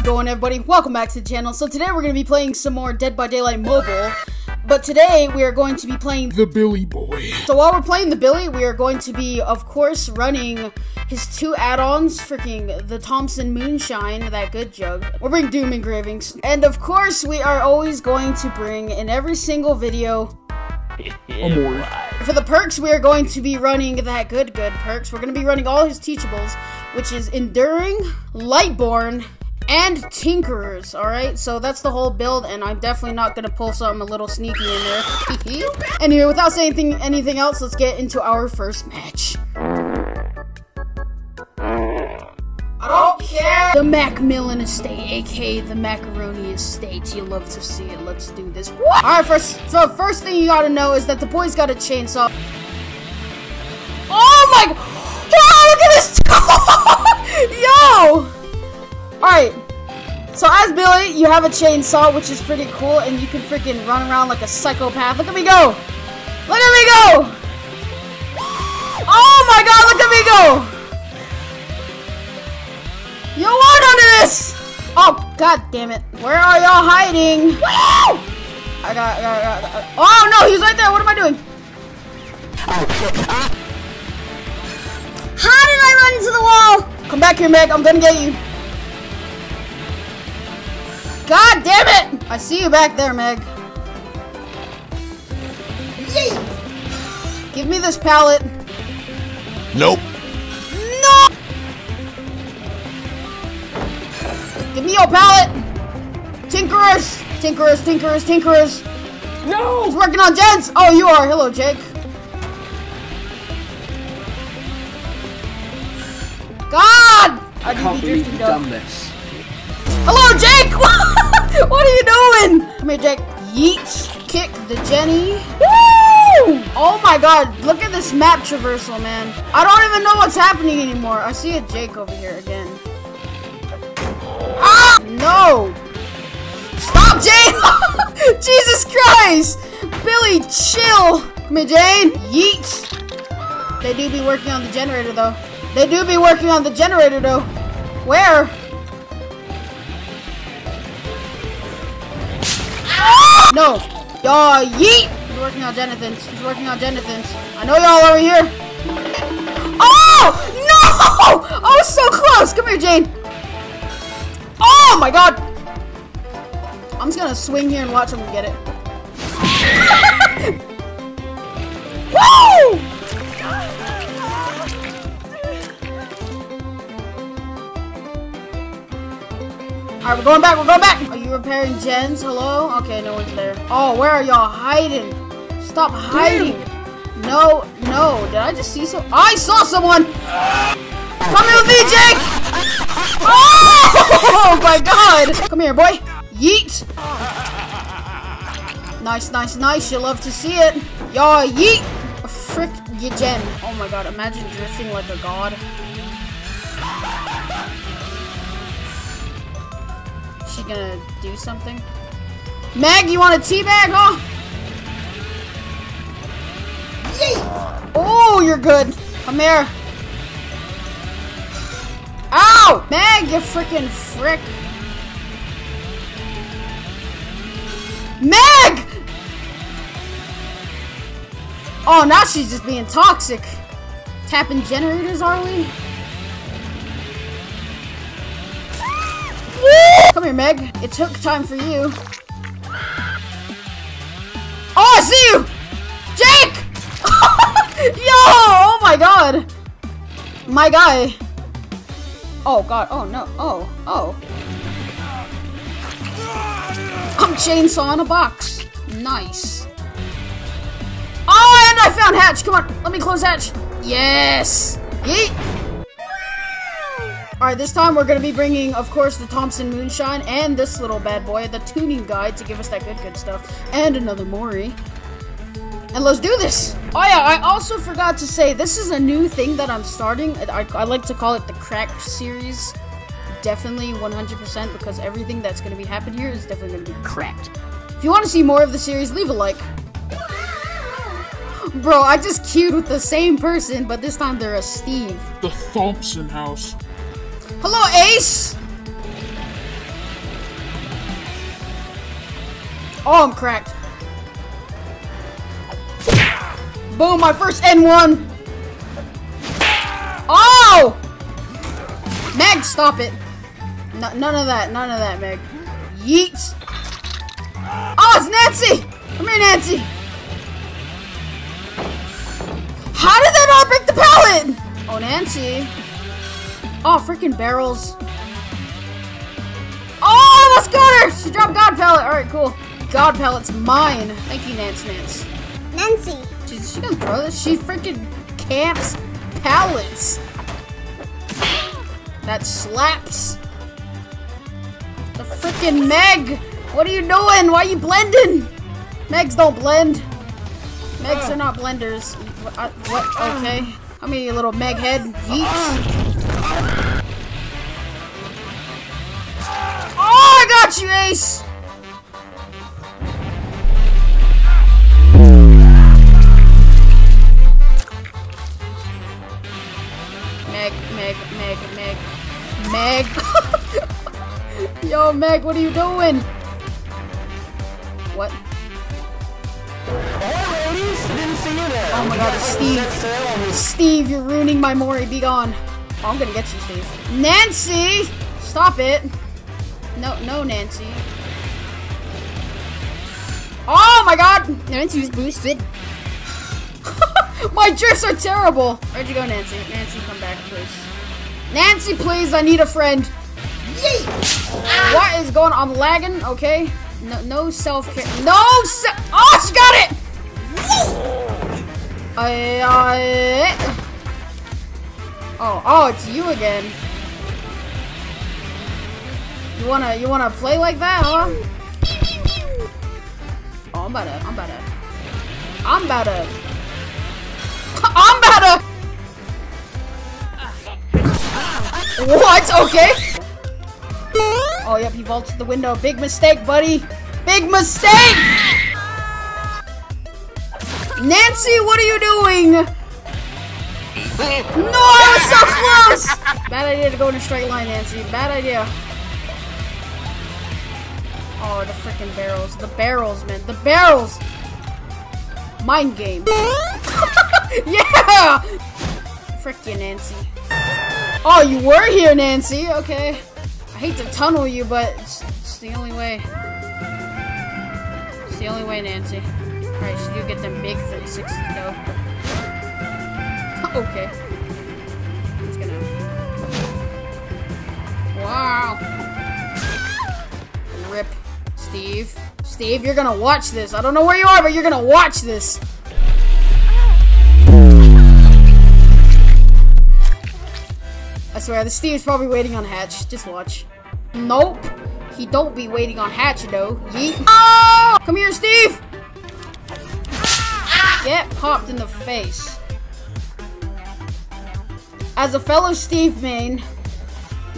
How's it going everybody? Welcome back to the channel. So today we're going to be playing some more Dead by Daylight Mobile. But today we are going to be playing The Billy Boy. So while we're playing the Billy, we are going to be, of course, running his two add-ons, freaking the Thompson Moonshine, that good jug. We'll bring Doom engravings. And of course, we are always going to bring, in every single video, oh, for the perks, we are going to be running that good, good perks. We're going to be running all his teachables, which is Enduring, Lightborn, and Tinkerers, alright? So that's the whole build, and I'm definitely not going to pull something a little sneaky in there. anyway, without saying anything, anything else, let's get into our first match. I don't care. The Macmillan Estate, aka the Macaroni Estate. You love to see it. Let's do this. What? Alright, first, so first thing you gotta know is that the boy's got a chainsaw. Oh my! Oh, look at this! Yo! Alright. So as Billy, you have a chainsaw, which is pretty cool, and you can freaking run around like a psychopath. Look at me go! Look at me go! Oh my god, look at me go! You want under this! Oh, god damn it. Where are y'all hiding? I got, I got, I got, I got- Oh no, he's right there. What am I doing? How did I run into the wall? Come back here, Meg. I'm gonna get you. God damn it! I see you back there, Meg. Give me this pallet. Nope. No! Give me your pallet! Tinkerers! Tinkerers, tinkerers, tinkerers! No! He's working on Jens! Oh, you are. Hello, Jake. God! I I can't believe you've done this. Hello, Jake! what are you doing? Come here, Jake. Yeet. Kick the Jenny. Woo! Oh my god, look at this map traversal, man. I don't even know what's happening anymore. I see a Jake over here again. Ah! No! Stop, Jane! Jesus Christ! Billy, chill! Come here, Jane. Yeet. They do be working on the generator, though. They do be working on the generator, though. Where? No. Y'all yeet. He's working on Jonathan's. He's working on Jonathan's. I know y'all over here. Oh! No! Was so close. Come here, Jane. Oh my god. I'm just gonna swing here and watch him get it. Woo! Alright, we're going back, we're going back! Are you repairing gens? Hello? Okay, no one's there. Oh, where are y'all hiding? Stop hiding! No, no, did I just see some- I saw someone! Come here with me, Jake! Oh, oh my god! Come here, boy! Yeet! Nice, nice, nice, you love to see it! Y'all yeet! Frick you gen. Oh my god, imagine drifting like a god. She gonna do something? Meg, you want a teabag, huh? Oh, you're good. Come here. Ow! Meg, you freaking frick. Meg! Oh, now she's just being toxic. Tapping generators, are we? Come here, Meg. It took time for you. Oh, I see you! Jake! Yo! Oh my god! My guy. Oh god. Oh no. Oh. Oh. I'm chainsaw in a box. Nice. Oh, and I found Hatch. Come on. Let me close Hatch. Yes. Yeet. Alright, this time we're gonna be bringing, of course, the Thompson Moonshine and this little bad boy, the tuning guide to give us that good, good stuff, and another Mori. And let's do this! Oh yeah, I also forgot to say, this is a new thing that I'm starting. I, I like to call it the Crack series. Definitely 100% because everything that's gonna be happening here is definitely gonna be cracked. If you want to see more of the series, leave a like. Bro, I just queued with the same person, but this time they're a Steve. The Thompson house. Hello, Ace! Oh, I'm cracked. Boom, my first N1! Oh! Meg, stop it. None of that, none of that, Meg. Yeet! Oh, it's Nancy! Come here, Nancy! How did that not break the pallet? Oh, Nancy. Oh, freaking barrels. Oh, let's got her! She dropped God Pallet. Alright, cool. God Pallet's mine. Thank you, Nance Nance. Nancy. She's, she gonna throw this? She freaking camps pallets. That slaps. The freaking Meg! What are you doing? Why are you blending? Megs don't blend. Megs are not blenders. What? What? Okay. How many you little Meg head? Yeet. Oh, I got you, Ace! Meg, Meg, Meg, Meg, Meg. Yo, Meg, what are you doing? What? Oh my god, Steve. Steve, you're ruining my Mori. Be gone. Oh, I'm gonna get you, Steve. Nancy! Stop it. No, no, Nancy. Oh my god! Nancy's boosted. My drifts are terrible. Where'd you go, Nancy? Nancy, come back, please. Nancy, please, I need a friend. What is going on? I'm lagging, okay? No, no self-care. No se- Oh, she got it! I, I, oh, oh, it's you again. You wanna, you wanna play like that, huh? Oh, I'm to, I'm to, I'm about to, I'm about to. What? Okay. Oh, yep, he vaulted the window. Big mistake, buddy. Big mistake! Nancy, what are you doing? No, I was so close! Bad idea to go in a straight line, Nancy. Bad idea. Oh, the freaking barrels. The barrels, man. The barrels! Mind game. yeah! Frick you, Nancy. Oh, you were here, Nancy. Okay. I hate to tunnel you, but it's, it's the only way. It's the only way, Nancy. Alright, so you get them big 36s though. okay. Steve. Steve, you're gonna watch this. I don't know where you are, but you're gonna watch this. I swear, the Steve's probably waiting on Hatch. Just watch. Nope. He don't be waiting on Hatch, though. Yeet. Oh! Come here, Steve! Get popped in the face. As a fellow Steve main,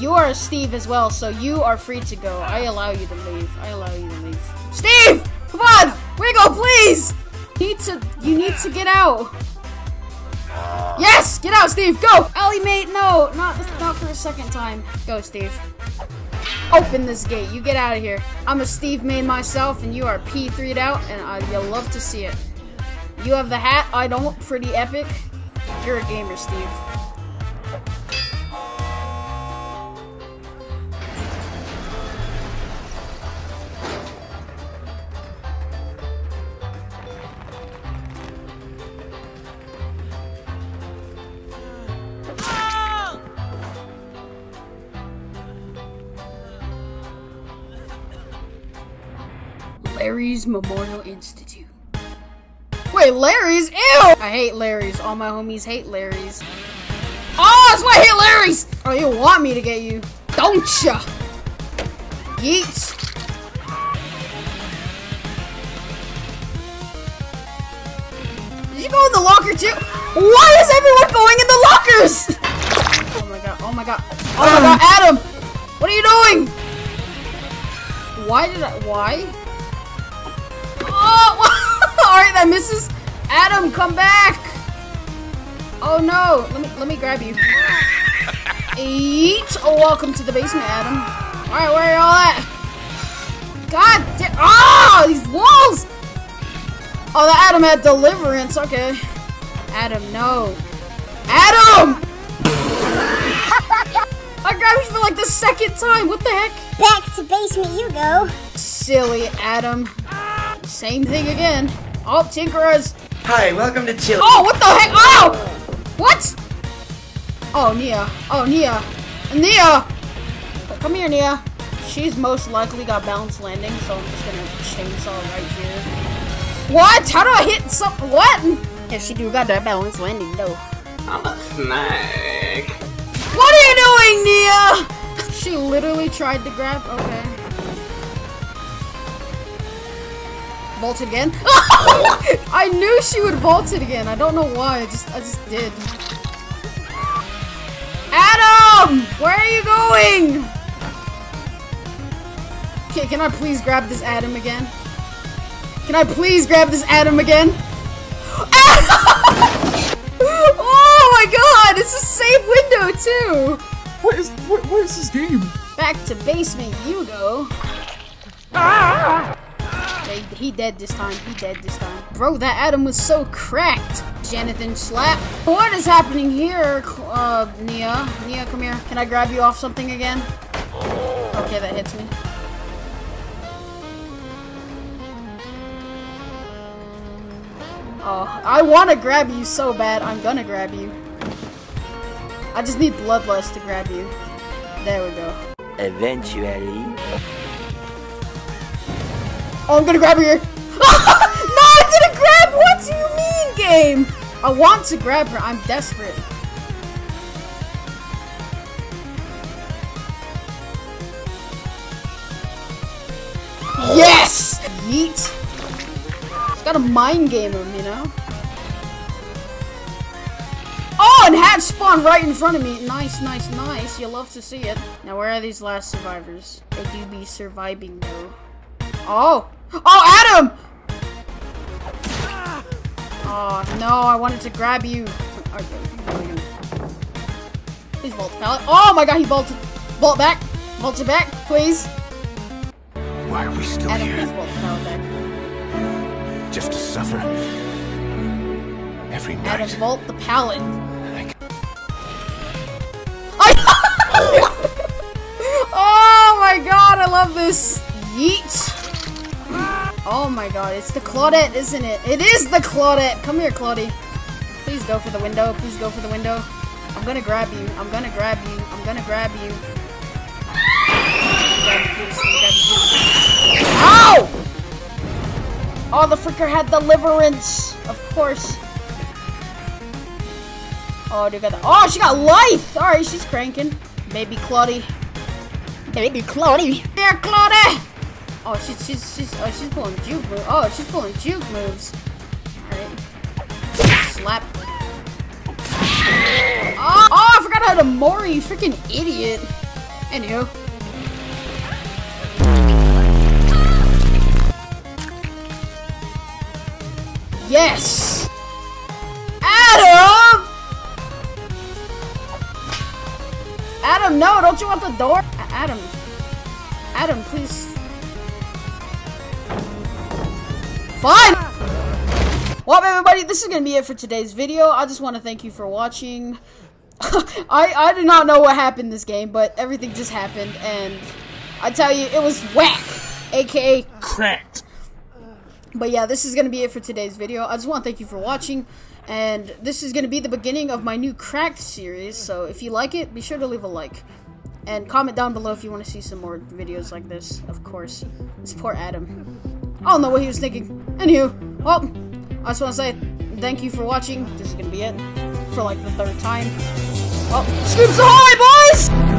you are a Steve as well, so you are free to go. I allow you to leave. I allow you to leave. Steve! Come on! Wiggle, please! You need to, you need to get out. Yes! Get out, Steve! Go! Ellie, mate, no! Not, not for a second time. Go, Steve. Open this gate. You get out of here. I'm a Steve main myself, and you are P3'd out, and I, you'll love to see it. You have the hat. I don't. Pretty epic. You're a gamer, Steve. Lery's Memorial Institute. Wait, Lery's? Ew! I hate Lery's. All my homies hate Lery's. Oh, that's why I hate Lery's! Oh, you want me to get you. Don't ya? Yeet. Did you go in the locker too? Why is everyone going in the lockers? Oh my god, oh my god. Oh my god, um. Adam! What are you doing? Why did I, why? Oh, that misses. Adam, come back! Oh no, let me let me grab you. Eat. Oh, welcome to the basement, Adam. Alright, where are y'all at? God damn. Ah, these walls! Oh, the Adam had deliverance. Okay. Adam, no. Adam! I grabbed you for like the second time. What the heck? Back to basement you go. Silly Adam. Same thing again. Oh, Tinkerers. Hi, welcome to Chill. Oh, what the heck? Oh! What? Oh, Nea. Oh, Nea. Nea! Come here, Nea. She's most likely got balanced landing, so I'm just gonna chainsaw right here. What? How do I hit some? What? If she do got that balanced landing, though. I'm a snack. What are you doing, Nea? She literally tried to grab. Okay. Vaulted again. I knew she would vault it again. I don't know why. I just, I just did. Adam, where are you going? Okay, can I please grab this Adam again? Can I please grab this Adam again? oh my god, it's the same window too! What is what, what is this game? Back to basement you go. Ah! He, he dead this time, he dead this time. Bro, that Adam was so cracked. Jonathan slap. What is happening here, uh, Nea? Nea, come here. Can I grab you off something again? Okay, that hits me. Oh, I want to grab you so bad. I'm gonna grab you. I just need Bloodlust to grab you. There we go. Eventually. Oh, I'm gonna grab her here. no, I didn't grab. What do you mean, game? I want to grab her. I'm desperate. Yes! Yeet. It's got a mind game him, you know? Oh, and hat spawned right in front of me. Nice, nice, nice. You love to see it. Now, where are these last survivors? They do be surviving, though. Oh! Oh, Adam! Oh, no, I wanted to grab you. Please vault pallet. Oh my god, he vaulted. Vault back. Vault it back, please. Why are we still Adam, here? vault pallet back. Just to suffer. Every night. Adam, vault the pallet. I oh my god, I love this. Yeet. Oh my god, it's the Claudette, isn't it? It is the Claudette. Come here, Claudie. Please go for the window. Please go for the window. I'm gonna grab you. I'm gonna grab you. I'm gonna grab you. Ow! Oh, the fricker had deliverance. Of course. Oh, they got the- Oh, she got life! Alright, she's cranking. Baby Claudie. Baby Claudie. There, Claudie! Oh, she's she's she's oh she's pulling juke moves. Oh, she's pulling juke moves. Alright. Slap. Oh, oh, I forgot how to Mori, freaking idiot. Anywho. Yes! Adam! Adam, no, don't you want the door? Adam. Adam, please. Fine! Well, everybody, this is going to be it for today's video. I just want to thank you for watching. I, I do not know what happened this game, but everything just happened, and I tell you, it was whack! AKA Cracked. but yeah, this is going to be it for today's video. I just want to thank you for watching. And this is going to be the beginning of my new Cracked series. So if you like it, be sure to leave a like. And comment down below if you want to see some more videos like this, of course. This poor Adam. I don't know what he was thinking. Anywho, well, I just want to say thank you for watching. This is going to be it for like the third time. Well, scoops ahoy, boys!